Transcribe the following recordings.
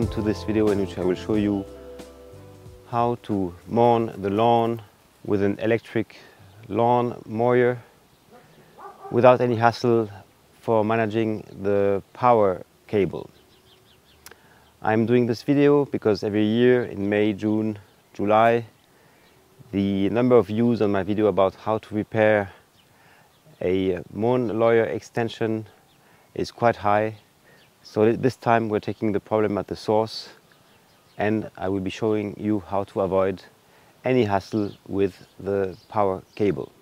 To this video in which I will show you how to mow the lawn with an electric lawn mower without any hassle for managing the power cable. I'm doing this video because every year in May, June, July the number of views on my video about how to repair a Moen Lawyer extension is quite high so this time we're taking the problem at the source and I will be showing you how to avoid any hassle with the power cable.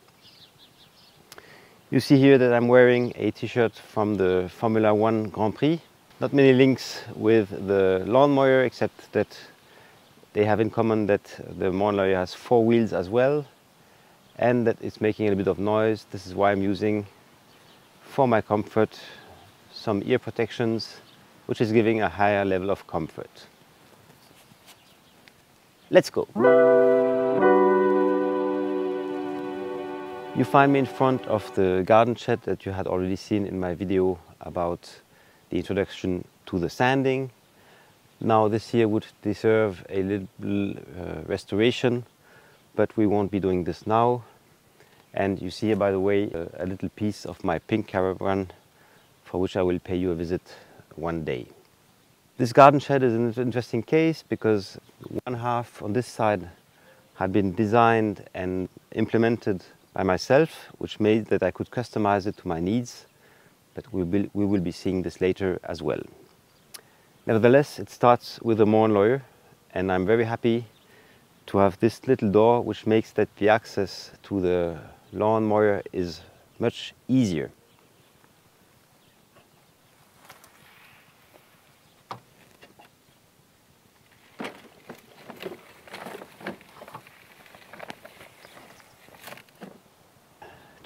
You see here that I'm wearing a t-shirt from the Formula One Grand Prix. Not many links with the lawnmower except that they have in common that the lawnmower has four wheels as well and that it's making a bit of noise. This is why I'm using for my comfort some ear protections, which is giving a higher level of comfort. Let's go. You find me in front of the garden shed that you had already seen in my video about the introduction to the sanding. Now this here would deserve a little uh, restoration, but we won't be doing this now. And you see here, by the way, a, a little piece of my pink caravan for which I will pay you a visit one day. This garden shed is an interesting case because one half on this side had been designed and implemented by myself, which made that I could customize it to my needs, but we will, we will be seeing this later as well. Nevertheless, it starts with a Moen Lawyer, and I'm very happy to have this little door which makes that the access to the lawn mower is much easier.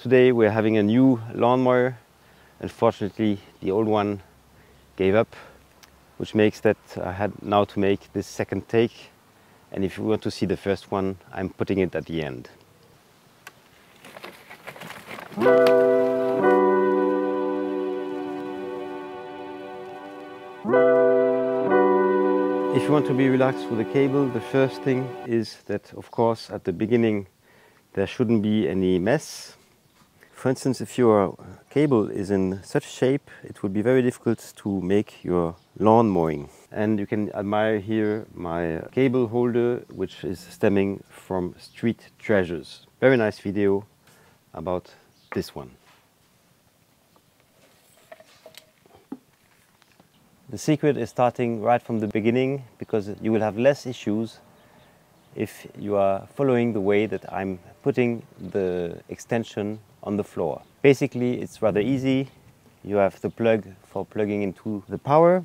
Today we're having a new lawnmower. Unfortunately, the old one gave up, which makes that I had now to make this second take. And if you want to see the first one, I'm putting it at the end. If you want to be relaxed with the cable, the first thing is that, of course, at the beginning, there shouldn't be any mess for instance, if your cable is in such shape, it would be very difficult to make your lawn mowing. And you can admire here my cable holder, which is stemming from Street Treasures. Very nice video about this one. The secret is starting right from the beginning because you will have less issues if you are following the way that I'm putting the extension on the floor. Basically, it's rather easy. You have the plug for plugging into the power.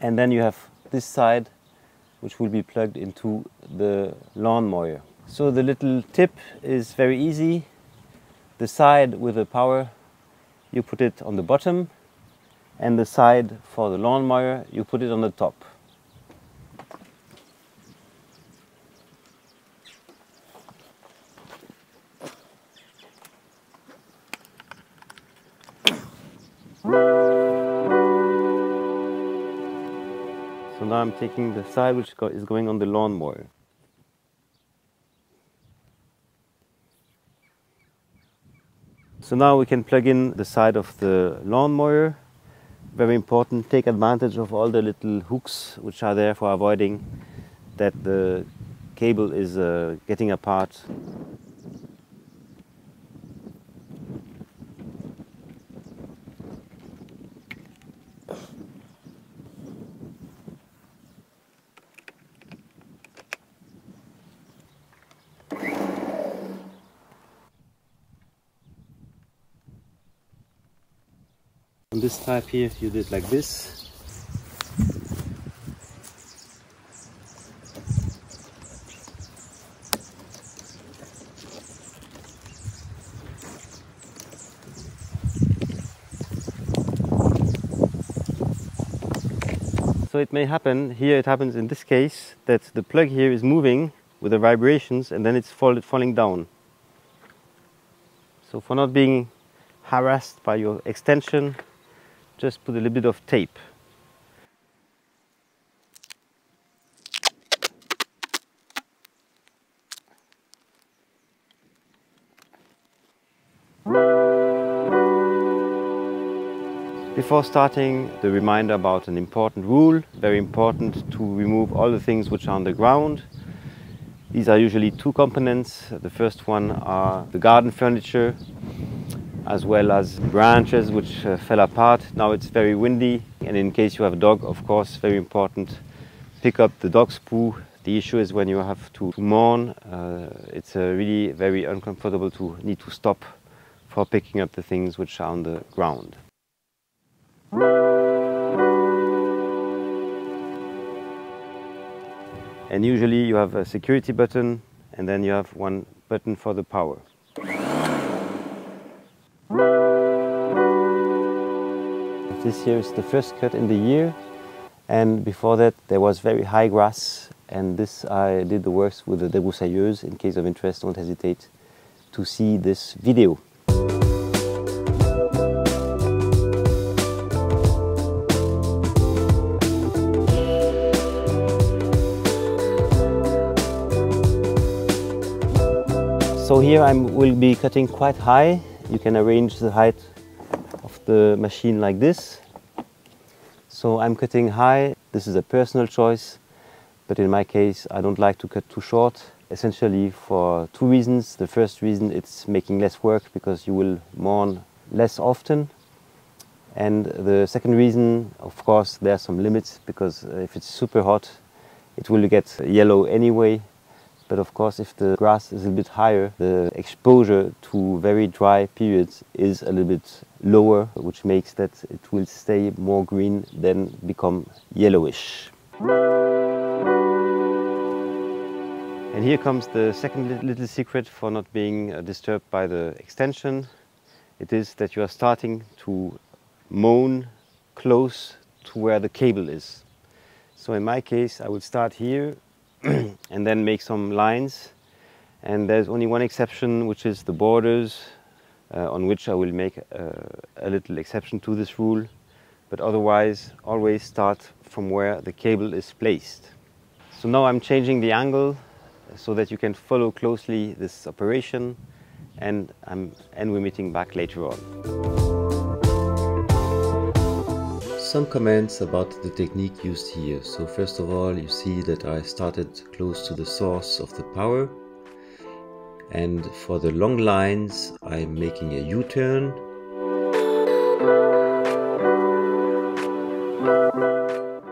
And then you have this side, which will be plugged into the lawnmower. So the little tip is very easy. The side with the power, you put it on the bottom. And the side for the lawnmower, you put it on the top. So now I'm taking the side which is going on the lawnmower. So now we can plug in the side of the lawnmower. Very important, take advantage of all the little hooks which are there for avoiding that the cable is uh, getting apart On this type here, you did like this. So it may happen, here it happens in this case, that the plug here is moving with the vibrations and then it's fall, falling down. So for not being harassed by your extension, just put a little bit of tape. Before starting, the reminder about an important rule, very important to remove all the things which are on the ground. These are usually two components. The first one are the garden furniture, as well as branches which uh, fell apart. Now it's very windy, and in case you have a dog, of course, very important, pick up the dog's poo. The issue is when you have to, to mourn, uh, it's uh, really very uncomfortable to need to stop for picking up the things which are on the ground. And usually you have a security button and then you have one button for the power. This year is the first cut in the year and before that there was very high grass and this I did the works with the débroussailleuse. In case of interest don't hesitate to see this video. So here I will be cutting quite high. You can arrange the height the machine like this. So I'm cutting high. This is a personal choice, but in my case, I don't like to cut too short. Essentially for two reasons. The first reason, it's making less work because you will mourn less often. And the second reason, of course, there are some limits because if it's super hot, it will get yellow anyway but of course, if the grass is a bit higher, the exposure to very dry periods is a little bit lower, which makes that it will stay more green than become yellowish. And here comes the second little secret for not being uh, disturbed by the extension. It is that you are starting to mown close to where the cable is. So in my case, I would start here and then make some lines. And there's only one exception, which is the borders, uh, on which I will make uh, a little exception to this rule. But otherwise, always start from where the cable is placed. So now I'm changing the angle so that you can follow closely this operation and, I'm, and we're meeting back later on. Some comments about the technique used here. So first of all, you see that I started close to the source of the power. And for the long lines, I'm making a U-turn.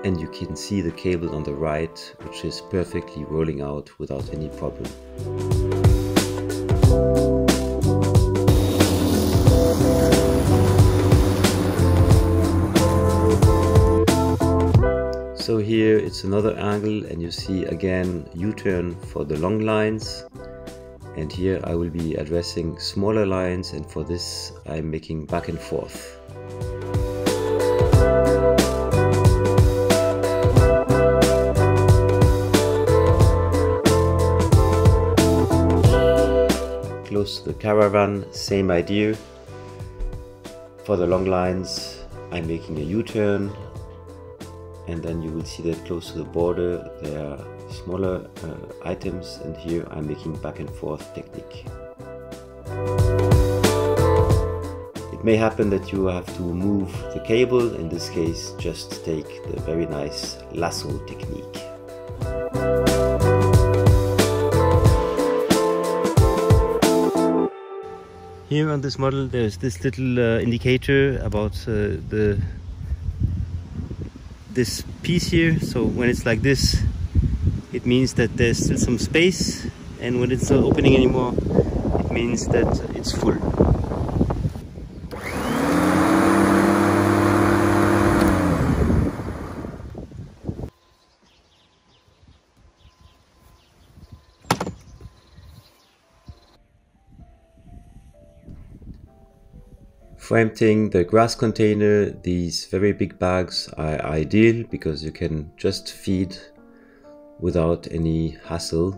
And you can see the cable on the right, which is perfectly rolling out without any problem. So here it's another angle and you see again U-turn for the long lines and here I will be addressing smaller lines and for this I'm making back and forth. Close to the caravan, same idea. For the long lines I'm making a U-turn and then you will see that close to the border there are smaller uh, items and here I'm making back and forth technique. It may happen that you have to move the cable, in this case just take the very nice lasso technique. Here on this model there's this little uh, indicator about uh, the this piece here. So when it's like this it means that there's still some space. And when it's not opening anymore it means that it's full For emptying the grass container, these very big bags are ideal because you can just feed without any hassle.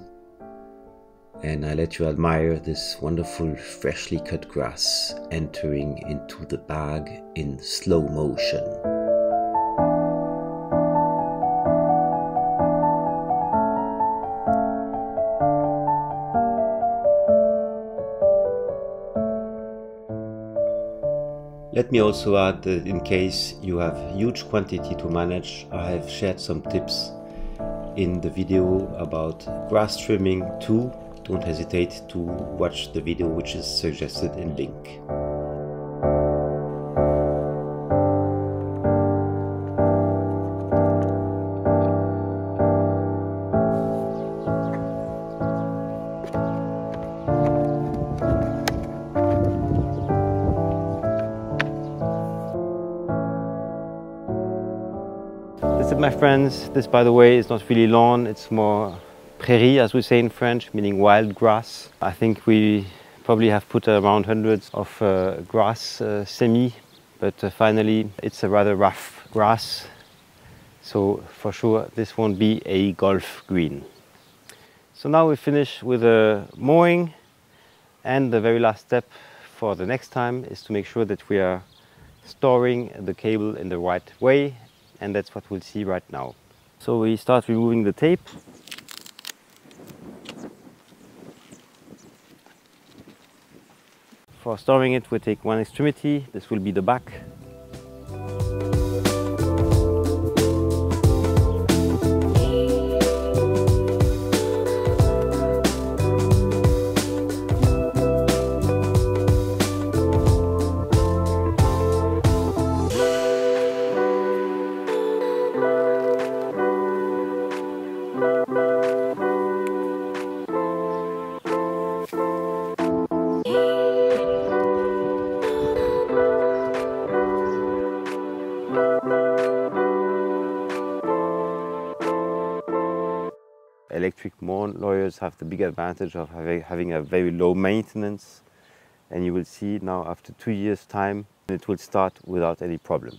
and I let you admire this wonderful freshly cut grass entering into the bag in slow motion. Let me also add that in case you have huge quantity to manage, I have shared some tips in the video about grass trimming too don't hesitate to watch the video which is suggested in link. My friends. This by the way is not really lawn, it's more prairie, as we say in French, meaning wild grass. I think we probably have put around hundreds of uh, grass uh, semi, but uh, finally it's a rather rough grass. So for sure this won't be a golf green. So now we finish with a mowing and the very last step for the next time is to make sure that we are storing the cable in the right way and that's what we'll see right now. So we start removing the tape For storing it, we take one extremity. This will be the back. Lawyers have the big advantage of having a very low maintenance and you will see now after two years time it will start without any problem.